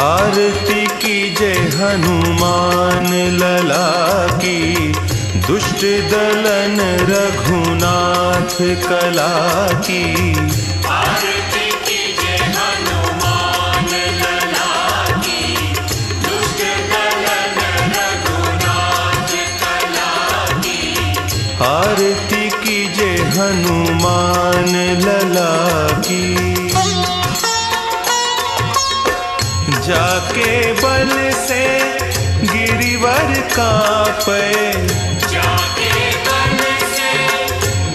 आरती की जय हनुमान लला की। दुष्ट दलन रघुनाथ कला की। आरती की जय हनुमान लला की। दुष्ट दलन रघुनाथ कला की। आरती की जय हनुमान लला की। जाके बल से गिरिवर कांपे। जाके बन से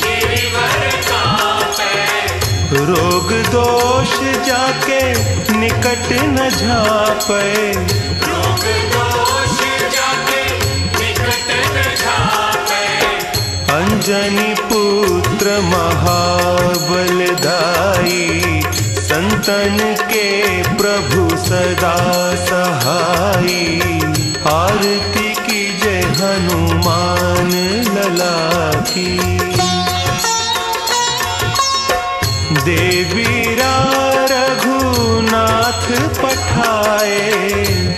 गिरिवर कांपे। रोग दोष जाके निकट न झापे। रोग दोष जाके निकट न झापे। अंजनी पुत्र महाबलदाई संतन के प्रभु सदा सहाय। आरती की जय हनुमान लला की देवीरा रघुनाथ पठाए।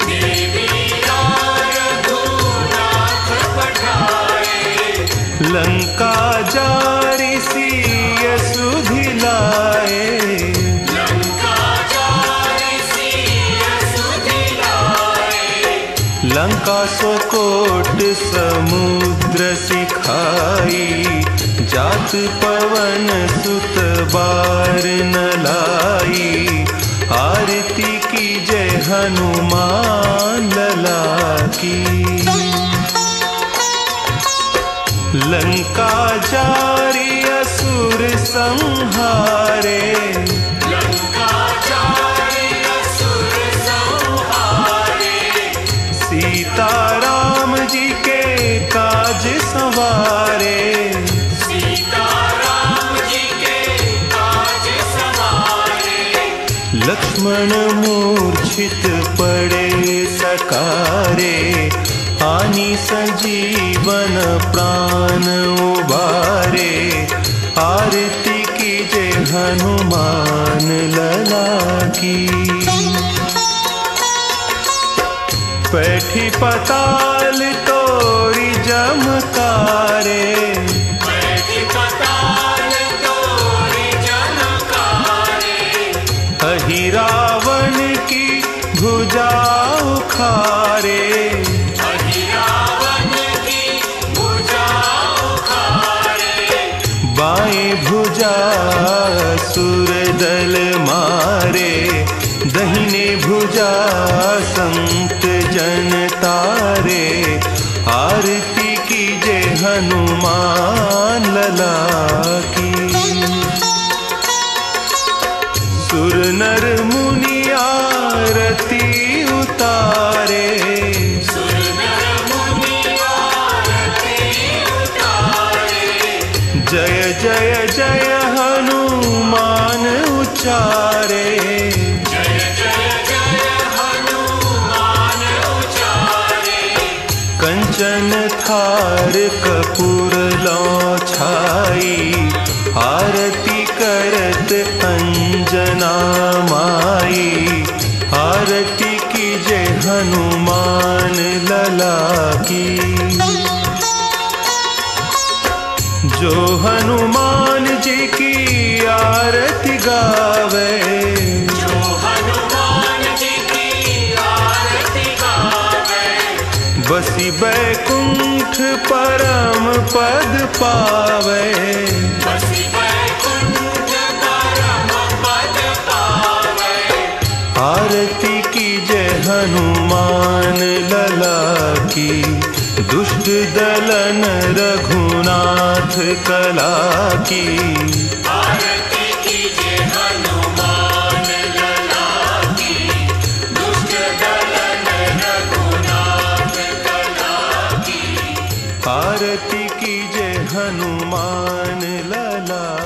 लंका सोकोट समुद्र सिखाई, जात पवन सुत बार न लाई। आरती की जय हनुमान लला की। लंका जारी असुर संहारे लक्ष्मण मूर्छित पड़े सकारे आनी सजीवन प्राण उबारे। आरती की जय हनुमान लला की। पैठी पताल तोरी जमकारे भुजा उखारे बाएँ भुजा सुर दल मारे। दहिने भुजा संत जन तारे। आरती की जय हनुमान लला की। सुर नर मुनि जय जय जय हनुमान उचारे कंचन थार कपूर छाई आरती करत अंजना माई। आरती की जय हनुमान लला की। जो हनुमान जी की आरती गावे। जो हनुमान जी की आरती गावे। बसी बैकुंठ परम पद पावे। बसी वैकुंठ परम पद पावे। आरती की जय हनुमान लला की। दुष्ट दलन रघुनाथ कला की। आरती की। दुष्ट दलन रघुनाथ कला की। आरती की जय हनुमान लला